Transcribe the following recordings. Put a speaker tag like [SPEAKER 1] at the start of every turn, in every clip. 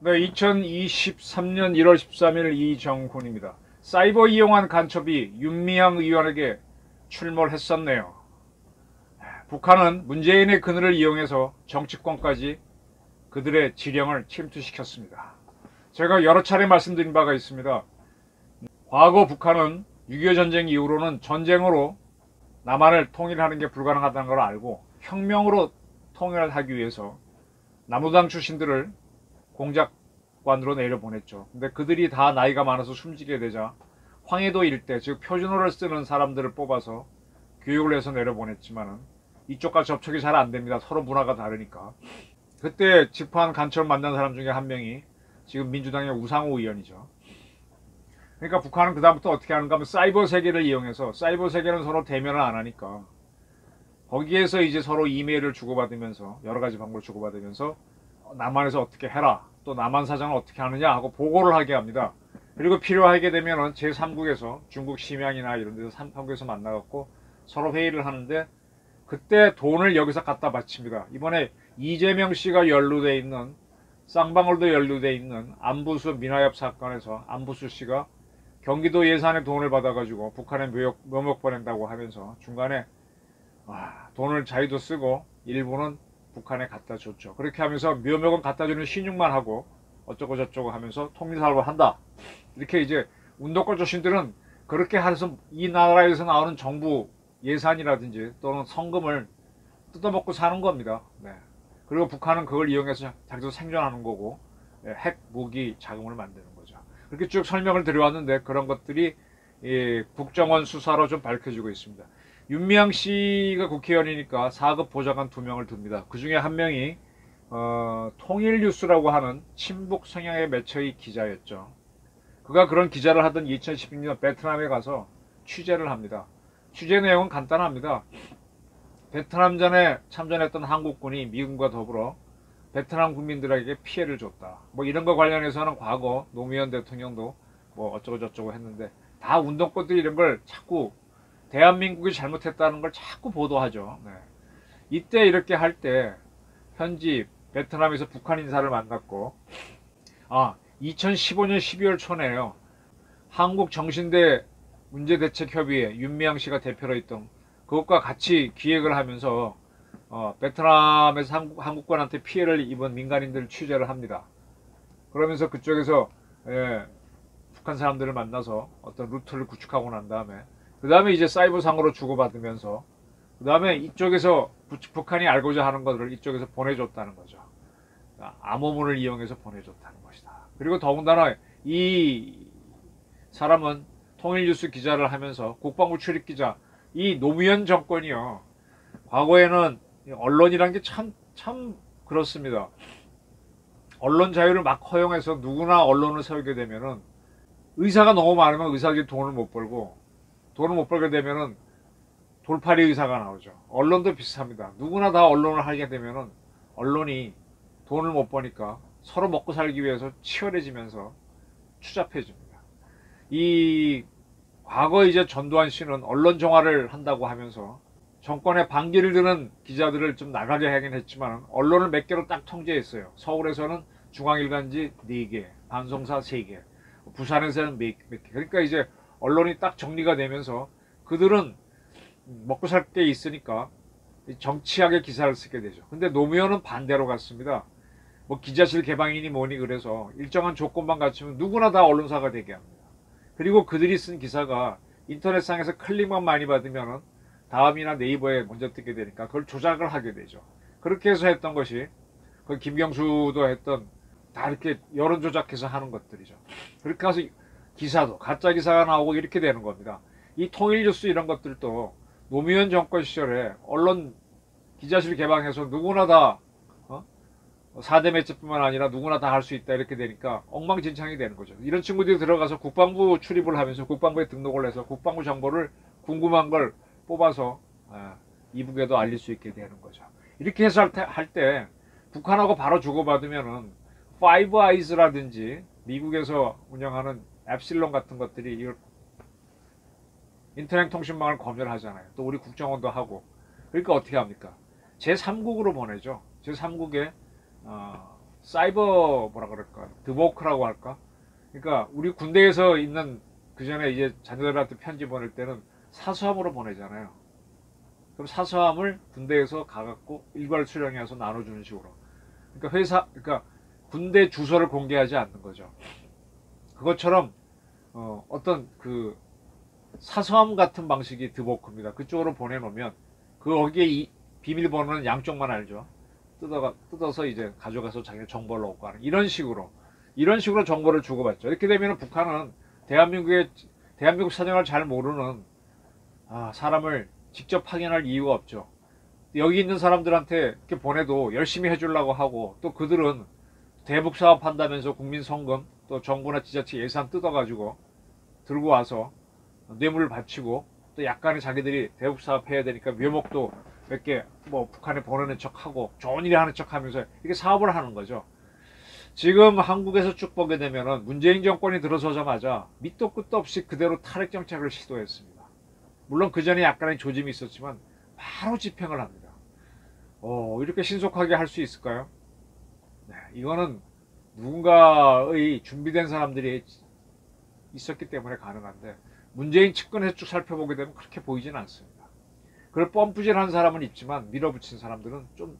[SPEAKER 1] 네, 2023년 1월 13일 이정훈입니다. 사이버 이용한 간첩이 윤미향 의원에게 출몰 했었네요. 북한은 문재인의 그늘을 이용해서 정치권까지 그들의 지령을 침투시켰습니다. 제가 여러 차례 말씀드린 바가 있습니다. 과거 북한은 6.25 전쟁 이후로는 전쟁으로 남한을 통일하는 게 불가능하다는 걸 알고 혁명으로 통일을 하기 위해서 나무당 출신들을 공작관으로 내려보냈죠. 근데 그들이 다 나이가 많아서 숨지게 되자 황해도 일대, 즉 표준어를 쓰는 사람들을 뽑아서 교육을 해서 내려보냈지만은 이쪽과 접촉이 잘 안 됩니다. 서로 문화가 다르니까. 그때 집한 간첩을 만난 사람 중에 한 명이 지금 민주당의 우상호 의원이죠. 그러니까 북한은 그다음부터 어떻게 하는가 하면 사이버 세계를 이용해서 사이버 세계는 서로 대면을 안 하니까 거기에서 이제 서로 이메일을 주고받으면서 여러 가지 방법을 주고받으면서 남한에서 어떻게 해라 또 남한 사정을 어떻게 하느냐 하고 보고를 하게 합니다. 그리고 필요하게 되면은 제3국에서 중국 심양이나 이런 데서 3국에서 만나갖고 서로 회의를 하는데 그때 돈을 여기서 갖다 바칩니다. 이번에 이재명 씨가 연루돼 있는 쌍방울도 연루돼 있는 안부수 민화협 사건에서 안부수 씨가 경기도 예산에 돈을 받아가지고 북한에 묘역, 묘목 보낸다고 하면서 중간에 와, 돈을 자기도 쓰고 일부는 북한에 갖다 줬죠. 그렇게 하면서 묘목은 갖다 주는 신용만 하고 어쩌고 저쩌고 하면서 통일사업을 한다. 이렇게 이제 운동권 조신들은 그렇게 해서 이 나라에서 나오는 정부 예산이라든지 또는 성금을 뜯어먹고 사는 겁니다. 네. 그리고 북한은 그걸 이용해서 자기도 생존하는 거고 네, 핵 무기 자금을 만드는 거죠. 그렇게 쭉 설명을 드려왔는데 그런 것들이 예, 국정원 수사로 좀 밝혀지고 있습니다. 윤미향 씨가 국회의원이니까 4급 보좌관 두 명을 둡니다. 그 중에 한 명이 어, 통일뉴스라고 하는 친북 성향의 매체의 기자였죠. 그가 그런 기자를 하던 2016년 베트남에 가서 취재를 합니다. 취재 내용은 간단합니다. 베트남 전에 참전했던 한국군이 미군과 더불어 베트남 국민들에게 피해를 줬다. 뭐 이런 거 관련해서는 과거 노무현 대통령도 뭐 어쩌고 저쩌고 했는데 다 운동권들이 이런 걸 자꾸 대한민국이 잘못했다는 걸 자꾸 보도하죠. 네. 이때 이렇게 할 때 현지 베트남에서 북한 인사를 만났고 아 2015년 12월 초네요. 한국 정신대 문제대책협의회 윤미향 씨가 대표로 있던 그것과 같이 기획을 하면서 어, 베트남에서 한국, 한국관한테 피해를 입은 민간인들을 취재를 합니다. 그러면서 그쪽에서 예, 북한 사람들을 만나서 어떤 루트를 구축하고 난 다음에 그 다음에 이제 사이버상으로 주고받으면서 그 다음에 이쪽에서 북한이 알고자 하는 것들을 이쪽에서 보내줬다는 거죠. 암호문을 이용해서 보내줬다는 것이다. 그리고 더군다나 이 사람은 통일뉴스 기자를 하면서 국방부 출입 기자 이 노무현 정권이요. 과거에는 언론이란 게 참, 참 그렇습니다. 언론 자유를 막 허용해서 누구나 언론을 세우게 되면은 의사가 너무 많으면 의사들이 돈을 못 벌고 돈을 못 벌게 되면은 돌팔이 의사가 나오죠. 언론도 비슷합니다. 누구나 다 언론을 하게 되면은 언론이 돈을 못 버니까 서로 먹고 살기 위해서 치열해지면서 추잡해집니다. 이 과거 이제 전두환 씨는 언론 정화를 한다고 하면서 정권의 반기를 드는 기자들을 좀 나가게 하긴 했지만 언론을 몇 개로 딱 통제했어요. 서울에서는 중앙일간지 4개, 방송사 3개, 부산에서는 몇 개. 그러니까 이제 언론이 딱 정리가 되면서 그들은 먹고 살 게 있으니까 정치하게 기사를 쓰게 되죠. 근데 노무현은 반대로 갔습니다. 뭐 기자실 개방이니 뭐니 그래서 일정한 조건만 갖추면 누구나 다 언론사가 되게 합니다. 그리고 그들이 쓴 기사가 인터넷상에서 클릭만 많이 받으면 다음이나 네이버에 먼저 뜨게 되니까 그걸 조작을 하게 되죠. 그렇게 해서 했던 것이 그 김경수도 했던 다 이렇게 여론 조작해서 하는 것들이죠. 그렇게 해서 기사도 가짜 기사가 나오고 이렇게 되는 겁니다. 이 통일뉴스 이런 것들도 노무현 정권 시절에 언론 기자실 개방해서 누구나 다 4대 매체뿐만 아니라 누구나 다 할 수 있다 이렇게 되니까 엉망진창이 되는 거죠. 이런 친구들이 들어가서 국방부 출입을 하면서 국방부에 등록을 해서 국방부 정보를 궁금한 걸 뽑아서 아, 이북에도 알릴 수 있게 되는 거죠. 이렇게 해서 할때 북한하고 바로 주고받으면은 파이브 아이즈라든지 미국에서 운영하는 에셜론 같은 것들이 인터넷 통신망을 검열하잖아요. 또 우리 국정원도 하고. 그러니까 어떻게 합니까? 제3국으로 보내죠. 제3국에 어, 사이버 뭐라 그럴까? 드보크라고 할까? 그러니까 우리 군대에서 있는 그 전에 이제 자녀들한테 편지 보낼 때는 사서함으로 보내잖아요. 그럼 사서함을 군대에서 가갖고 일괄 수령해서 나눠주는 식으로. 그러니까 회사, 그러니까 군대 주소를 공개하지 않는 거죠. 그것처럼 어, 어떤 그 사서함 같은 방식이 드보크입니다. 그쪽으로 보내놓으면 그 거기에 이 비밀번호는 양쪽만 알죠. 뜯어가, 뜯어서 이제 가져가서 자기 정보를 얻고 하는 이런 식으로 이런 식으로 정보를 주고받죠. 이렇게 되면 북한은 대한민국의 대한민국 사정을 잘 모르는 아, 사람을 직접 확인할 이유가 없죠. 여기 있는 사람들한테 이렇게 보내도 열심히 해주려고 하고 또 그들은 대북 사업 한다면서 국민 성금 또 정부나 지자체 예산 뜯어가지고 들고 와서 뇌물을 바치고 또 약간의 자기들이 대북 사업 해야 되니까 묘목도 몇 개 뭐 북한에 보내는 척하고 좋은 일 하는 척하면서 이렇게 사업을 하는 거죠. 지금 한국에서 쭉 보게 되면은 문재인 정권이 들어서자마자 밑도 끝도 없이 그대로 탈핵 정책을 시도했습니다. 물론 그 전에 약간의 조짐이 있었지만 바로 집행을 합니다. 어, 이렇게 신속하게 할 수 있을까요? 네, 이거는 누군가의 준비된 사람들이 있었기 때문에 가능한데 문재인 측근에서 쭉 살펴보게 되면 그렇게 보이지는 않습니다. 그걸 뻔뿌질한 사람은 있지만 밀어붙인 사람들은 좀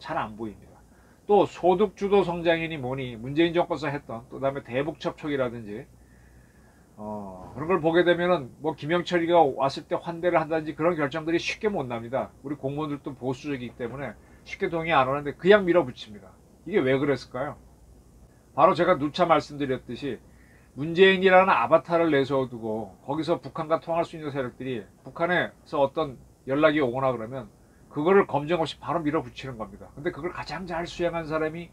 [SPEAKER 1] 잘 안 보입니다. 또 소득주도 성장이니 뭐니 문재인 정권에서 했던 또 다음에 대북첩촉이라든지 어, 그런 걸 보게 되면은 뭐 김영철이가 왔을 때 환대를 한다든지 그런 결정들이 쉽게 못 납니다. 우리 공무원들도 보수적이기 때문에 쉽게 동의 안 하는데 그냥 밀어붙입니다. 이게 왜 그랬을까요? 바로 제가 누차 말씀드렸듯이 문재인이라는 아바타를 내세워두고 거기서 북한과 통할 수 있는 세력들이 북한에서 어떤 연락이 오거나 그러면 그거를 검증 없이 바로 밀어붙이는 겁니다. 근데 그걸 가장 잘 수행한 사람이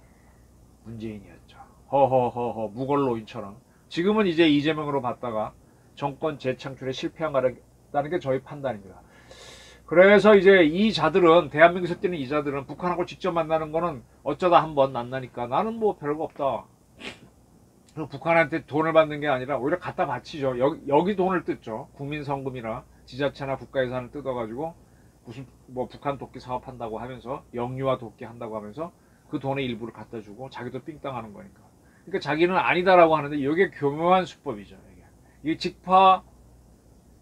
[SPEAKER 1] 문재인이었죠. 허허허허 무골로인처럼 지금은 이제 이재명으로 봤다가 정권 재창출에 실패한다는 게 저희 판단입니다. 그래서 이제 이 자들은 대한민국에서 뛰는 이 자들은 북한하고 직접 만나는 거는 어쩌다 한 번 만나니까 나는 뭐 별거 없다. 북한한테 돈을 받는 게 아니라 오히려 갖다 바치죠. 여기, 여기 돈을 뜯죠. 국민 성금이나 지자체나 국가 예산을 뜯어가지고 무슨 뭐 북한 도끼 사업한다고 하면서 영유아 도끼 한다고 하면서 그 돈의 일부를 갖다 주고 자기도 삥땅하는 거니까. 그러니까 자기는 아니다라고 하는데 이게 교묘한 수법이죠. 이게. 이 직파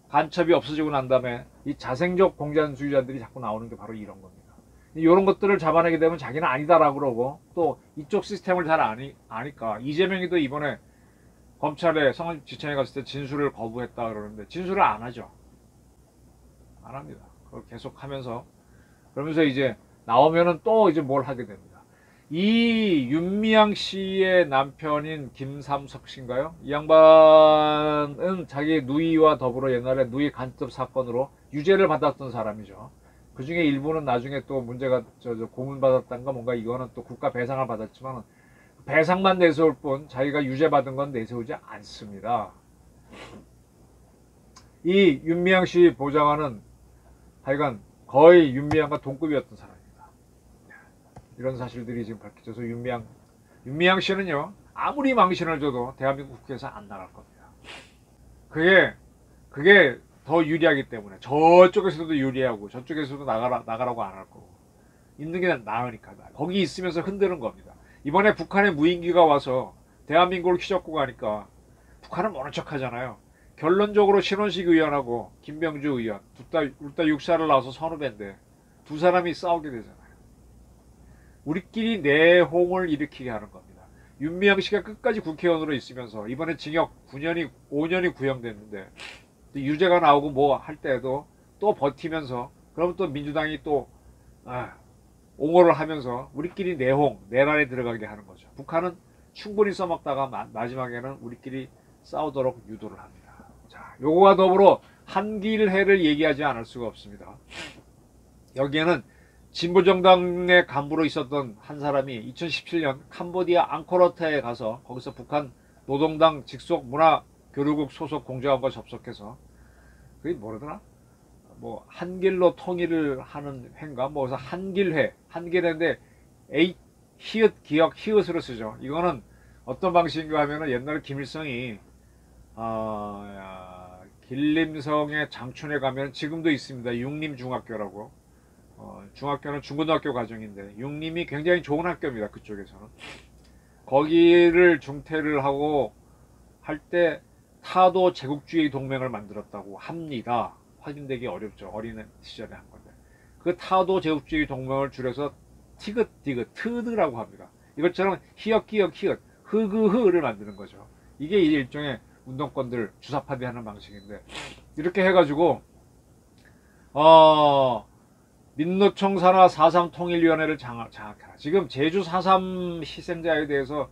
[SPEAKER 1] 간첩이 없어지고 난 다음에 이 자생적 공산주의자들이 자꾸 나오는 게 바로 이런 겁니다. 이런 것들을 잡아내게 되면 자기는 아니다라고 그러고 또 이쪽 시스템을 잘 아니, 아니까 이재명이도 이번에 검찰에 성지청에 갔을 때 진술을 거부했다 그러는데 진술을 안 하죠. 안 합니다. 그걸 계속 하면서 그러면서 이제 나오면은 또 이제 뭘 하게 됩니다. 이 윤미향 씨의 남편인 김삼석 씨인가요? 이 양반은 자기 누이와 더불어 옛날에 누이 간첩 사건으로 유죄를 받았던 사람이죠. 그 중에 일부는 나중에 또 문제가 저, 저 고문받았던가 뭔가 이거는 또 국가 배상을 받았지만 배상만 내세울 뿐 자기가 유죄받은 건 내세우지 않습니다. 이 윤미향 씨 보좌관은 하여간 거의 윤미향과 동급이었던 사람입니다. 이런 사실들이 지금 밝혀져서 윤미향, 윤미향 씨는요, 아무리 망신을 줘도 대한민국 국회에서 안 나갈 겁니다. 그게, 그게 더 유리하기 때문에 저쪽에서도 유리하고 저쪽에서도 나가라, 나가라고 안 할 거고 있는 게 나으니까 거기 있으면서 흔드는 겁니다. 이번에 북한의 무인기가 와서 대한민국을 휘젓고 가니까 북한은 모른 척 하잖아요. 결론적으로 신원식 의원하고 김병주 의원 둘 다 육사를 나와서 선후배인데 두 사람이 싸우게 되잖아요. 우리끼리 내홍을 일으키게 하는 겁니다. 윤미향 씨가 끝까지 국회의원으로 있으면서 이번에 징역 9년이 5년이 구형됐는데 유죄가 나오고 뭐 할 때에도 또 버티면서 그러면 또 민주당이 또 아, 옹호를 하면서 우리끼리 내홍 내란에 들어가게 하는 거죠. 북한은 충분히 써먹다가 마, 마지막에는 우리끼리 싸우도록 유도를 합니다. 요거와 더불어 한길해를 얘기하지 않을 수가 없습니다. 여기에는 진보정당의 간부로 있었던 한 사람이 2017년 캄보디아 앙코르트에 가서 거기서 북한 노동당 직속 문화교류국 소속 공작원과 접속해서 그게 뭐라더라? 뭐 한길로 통일을 하는 회인가? 뭐 그래서 한길회, 한길회인데 에이 히읗 기억 히읗으로 쓰죠. 이거는 어떤 방식인가 하면은 옛날에 김일성이 아, 길림성의 장춘에 가면 지금도 있습니다. 육림중학교라고. 어, 중학교는 중고등학교 과정인데 육림이 굉장히 좋은 학교입니다. 그쪽에서는. 거기를 중퇴를 하고 할 때 타도 제국주의 동맹을 만들었다고 합니다. 확인되기 어렵죠. 어린 시절에 한 건데. 그 타도 제국주의 동맹을 줄여서 티긋 디귿 트드라고 합니다. 이것처럼 히읗 기역 히읗 흐그흐를 만드는 거죠. 이게 일종의 운동권들 주사파대하는 방식인데 이렇게 해가지고 어 민노총 산하 4.3 통일위원회를 장악, 장악해라. 지금 제주 4.3 희생자에 대해서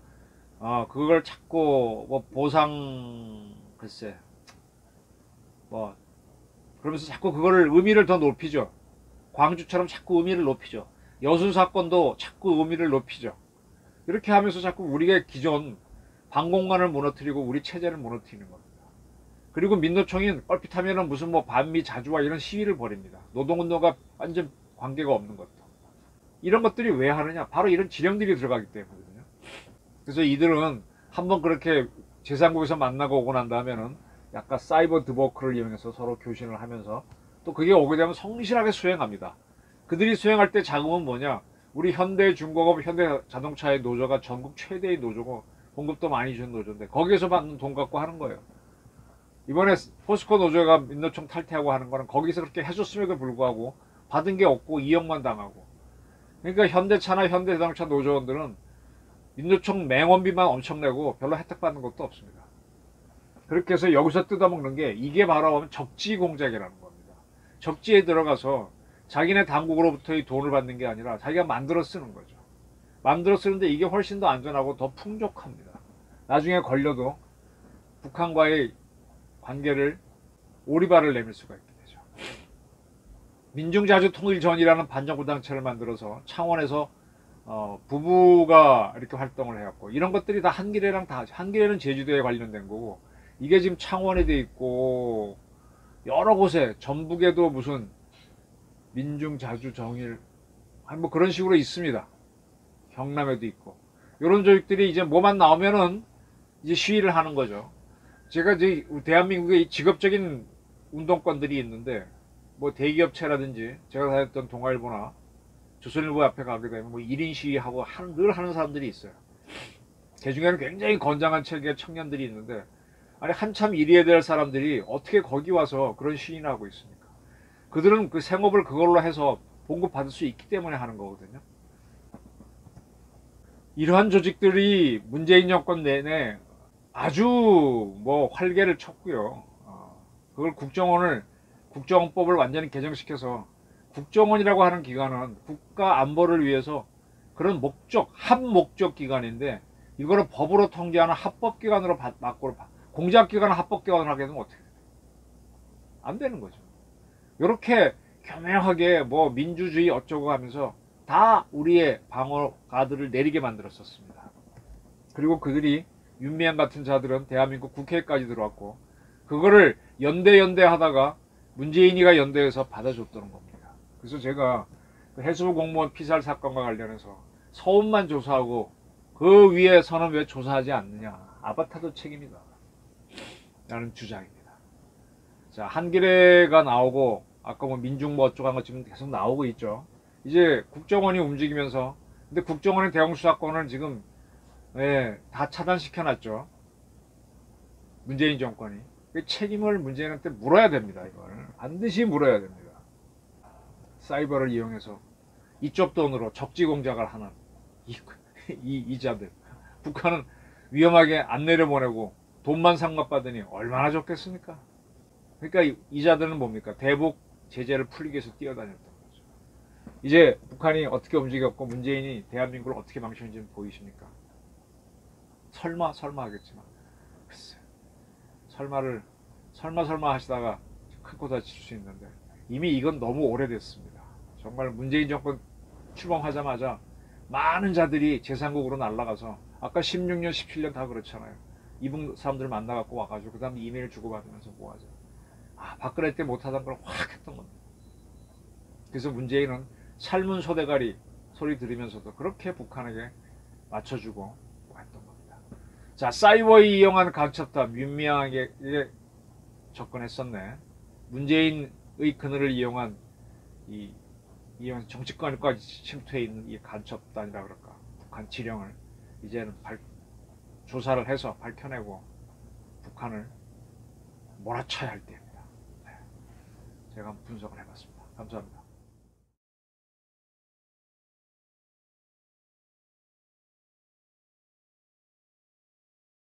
[SPEAKER 1] 어 그걸 찾고 뭐 보상 글쎄 뭐 그러면서 자꾸 그거를 의미를 더 높이죠. 광주처럼 자꾸 의미를 높이죠. 여수 사건도 자꾸 의미를 높이죠. 이렇게 하면서 자꾸 우리의 기존 방공간을 무너뜨리고 우리 체제를 무너뜨리는 겁니다. 그리고 민노총인 뻘핏하면은 무슨 뭐 반미 자주와 이런 시위를 벌입니다. 노동운동과 완전 관계가 없는 것도. 이런 것들이 왜 하느냐? 바로 이런 지령들이 들어가기 때문이거든요. 그래서 이들은 한번 그렇게 제3국에서 만나고 오고 난 다음에는 약간 사이버 드버크를 이용해서 서로 교신을 하면서 또 그게 오게 되면 성실하게 수행합니다. 그들이 수행할 때 자금은 뭐냐? 우리 현대 중공업, 현대 자동차의 노조가 전국 최대의 노조고 공급도 많이 주는 노조인데 거기에서 받는 돈 갖고 하는 거예요. 이번에 포스코 노조가 민노총 탈퇴하고 하는 거는 거기서 그렇게 해줬음에도 불구하고 받은 게 없고 이용만 당하고 그러니까 현대차나 현대자동차 노조원들은 민노총 맹원비만 엄청 내고 별로 혜택 받는 것도 없습니다. 그렇게 해서 여기서 뜯어먹는 게 이게 바로 적지 공작이라는 겁니다. 적지에 들어가서 자기네 당국으로부터의 돈을 받는 게 아니라 자기가 만들어 쓰는 거죠. 만들어 쓰는데 이게 훨씬 더 안전하고 더 풍족합니다. 나중에 걸려도 북한과의 관계를 오리발을 내밀 수가 있게 되죠. 민중자주통일전이라는 반정부당체를 만들어서 창원에서 어, 부부가 이렇게 활동을 해갖고 이런 것들이 다 한기래랑 다 한기래는 제주도에 관련된 거고 이게 지금 창원에 돼 있고 여러 곳에 전북에도 무슨 민중자주정일 뭐 그런 식으로 있습니다. 경남에도 있고 이런 조직들이 이제 뭐만 나오면은 이제 시위를 하는 거죠. 제가 이제 대한민국의 직업적인 운동권들이 있는데 뭐 대기업체라든지 제가 다녔던 동아일보나 조선일보 앞에 가게 되면 뭐 1인 시위하고 하는, 늘 하는 사람들이 있어요. 그 중에는 굉장히 건장한 체계의 청년들이 있는데 아니 한참 일해야 될 사람들이 어떻게 거기 와서 그런 시위를 하고 있습니까? 그들은 그 생업을 그걸로 해서 봉급 받을 수 있기 때문에 하는 거거든요. 이러한 조직들이 문재인 정권 내내 아주 뭐 활개를 쳤고요. 어, 그걸 국정원을 국정원법을 완전히 개정시켜서 국정원이라고 하는 기관은 국가 안보를 위해서 그런 목적, 한 목적 기관인데 이거를 법으로 통제하는 합법기관으로 바꾸고 공작기관을 합법기관으로 하게 되면 어떻게 돼요? 안 되는 거죠. 이렇게 교묘하게 뭐 민주주의 어쩌고 하면서 다 우리의 방어 가드를 내리게 만들었었습니다. 그리고 그들이 윤미향 같은 자들은 대한민국 국회까지 들어왔고 그거를 연대 연대 하다가 문재인이가 연대해서 받아줬다는 겁니다. 그래서 제가 그 해수부 공무원 피살 사건과 관련해서 서울만 조사하고 그 위에 서는 왜 조사하지 않느냐. 아바타도 책임이다. 라는 주장입니다. 자, 한기래가 나오고 아까 뭐 민중 뭐 어쩌고 한거 지금 계속 나오고 있죠. 이제 국정원이 움직이면서 근데 국정원의 대형 수사권을 지금 예, 다 차단시켜놨죠. 문재인 정권이. 그 책임을 문재인한테 물어야 됩니다. 이걸 반드시 물어야 됩니다. 사이버를 이용해서 이쪽 돈으로 적지 공작을 하는 이, 이 이자들. 북한은 위험하게 안 내려보내고 돈만 상납받으니 얼마나 좋겠습니까? 그러니까 이자들은 뭡니까? 대북 제재를 풀리기 위해서 뛰어다녔던 거죠. 이제 북한이 어떻게 움직였고 문재인이 대한민국을 어떻게 망치는지 보이십니까? 설마 설마 하겠지만 글쎄 설마를 설마 설마 하시다가 큰코 다칠 수 있는데 이미 이건 너무 오래됐습니다. 정말 문재인 정권 출범하자마자 많은 자들이 제3국으로 날아가서 아까 16년 17년 다 그렇잖아요. 이분 사람들 만나갖고 와가지고 그 다음에 이메일 주고받으면서 뭐하죠. 아 박근혜 때 못하던 걸 확 했던 겁니다. 그래서 문재인은 삶은 소대가리 소리 들으면서도 그렇게 북한에게 맞춰주고. 자, 사이버에 이용한 간첩단 윤미향에게 접근했었네. 문재인의 그늘을 이용한 이 이용 정치권까지 침투해 있는 이 간첩단이라 그럴까 북한 지령을 이제는 발- 조사를 해서 밝혀내고 북한을 몰아쳐야 할 때입니다. 네. 제가 한번 분석을 해봤습니다. 감사합니다.